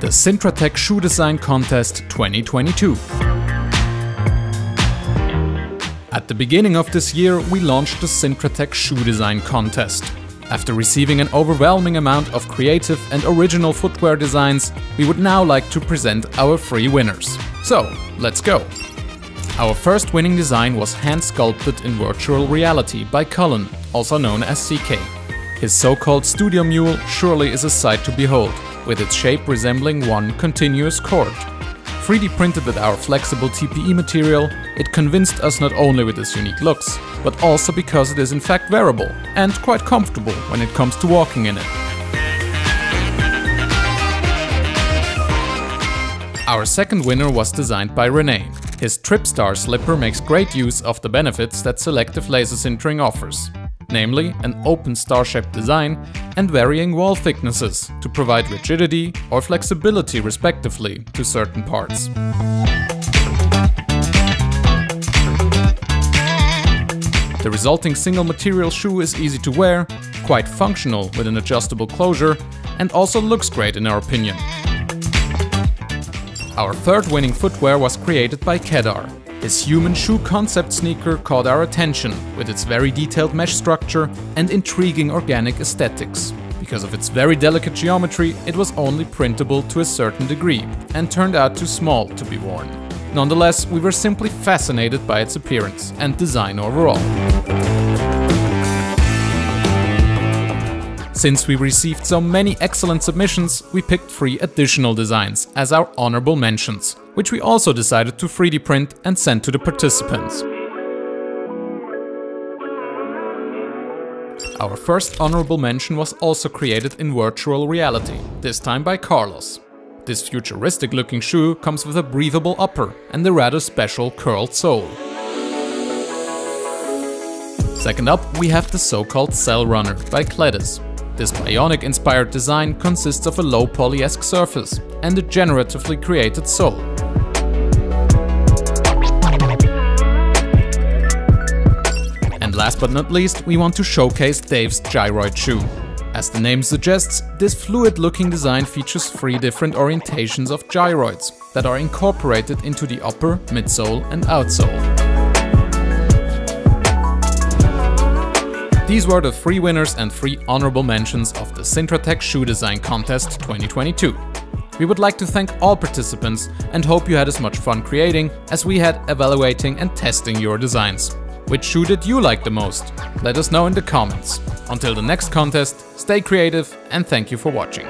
the Sintratec Shoe Design Contest 2022. At the beginning of this year, we launched the Sintratec Shoe Design Contest. After receiving an overwhelming amount of creative and original footwear designs, we would now like to present our three winners. So, let's go! Our first winning design was hand sculpted in virtual reality by Cullan, also known as CK. His so-called studio mule surely is a sight to behold, with its shape resembling one continuous cord. 3D printed with our flexible TPE material, it convinced us not only with its unique looks, but also because it is in fact wearable and quite comfortable when it comes to walking in it. Our second winner was designed by René. His Tripstar slipper makes great use of the benefits that selective laser sintering offers namely an open star-shaped design and varying wall thicknesses to provide rigidity or flexibility respectively to certain parts. The resulting single material shoe is easy to wear, quite functional with an adjustable closure, and also looks great in our opinion. Our third winning footwear was created by Kedar, his human shoe concept sneaker caught our attention with its very detailed mesh structure and intriguing organic aesthetics. Because of its very delicate geometry, it was only printable to a certain degree and turned out too small to be worn. Nonetheless, we were simply fascinated by its appearance and design overall. Since we received so many excellent submissions, we picked three additional designs as our honorable mentions, which we also decided to 3D print and send to the participants. Our first honorable mention was also created in virtual reality, this time by Carlos. This futuristic looking shoe comes with a breathable upper and a rather special curled sole. Second up, we have the so-called Cell Runner by Kledis, this bionic-inspired design consists of a low poly-esque surface and a generatively created sole. Last but not least, we want to showcase Dave's Gyroid shoe. As the name suggests, this fluid-looking design features three different orientations of gyroids that are incorporated into the upper, midsole and outsole. These were the three winners and three honorable mentions of the Sintratec Shoe Design Contest 2022. We would like to thank all participants and hope you had as much fun creating as we had evaluating and testing your designs. Which shoe did you like the most? Let us know in the comments. Until the next contest, stay creative and thank you for watching.